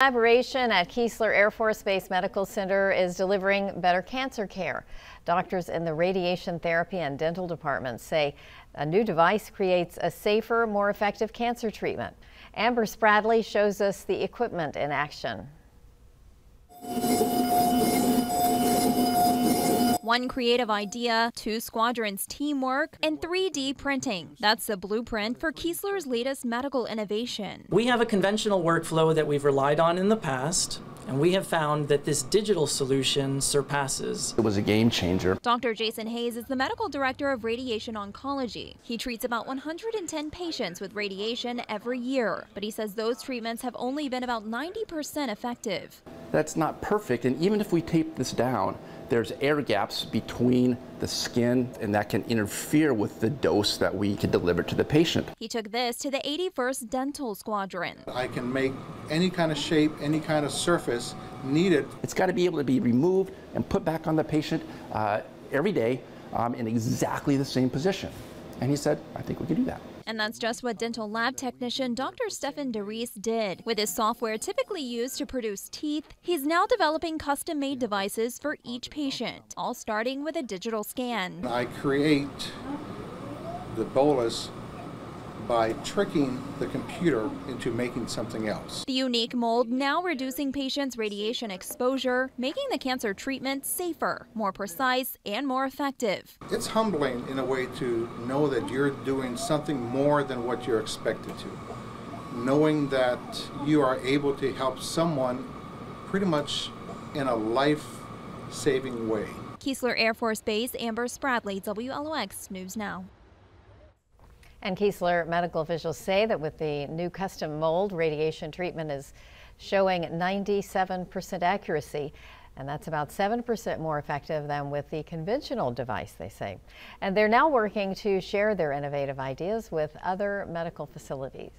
Collaboration at Keesler Air Force Base Medical Center is delivering better cancer care. Doctors in the radiation therapy and dental departments say a new device creates a safer, more effective cancer treatment. Amber Spradley shows us the equipment in action. One creative idea, two squadrons teamwork, and 3D printing. That's the blueprint for Keesler's latest medical innovation. We have a conventional workflow that we've relied on in the past, and we have found that this digital solution surpasses. It was a game changer. Dr. Jason Hayes is the medical director of radiation oncology. He treats about 110 patients with radiation every year, but he says those treatments have only been about 90% effective. That's not perfect, and even if we tape this down, there's air gaps between the skin and that can interfere with the dose that we can deliver to the patient. He took this to the 81st Dental Squadron. I can make any kind of shape, any kind of surface needed. It's got to be able to be removed and put back on the patient uh, every day um, in exactly the same position. And he said, I think we can do that. And that's just what dental lab technician Dr. Stefan DeReese did. With his software typically used to produce teeth, he's now developing custom made devices for each patient, all starting with a digital scan. I create the bolus by tricking the computer into making something else. The unique mold now reducing patients' radiation exposure, making the cancer treatment safer, more precise, and more effective. It's humbling in a way to know that you're doing something more than what you're expected to. Knowing that you are able to help someone pretty much in a life-saving way. Keesler Air Force Base, Amber Spradley, WLOX News Now. And Keesler medical officials say that with the new custom mold, radiation treatment is showing 97% accuracy. And that's about 7% more effective than with the conventional device, they say. And they're now working to share their innovative ideas with other medical facilities.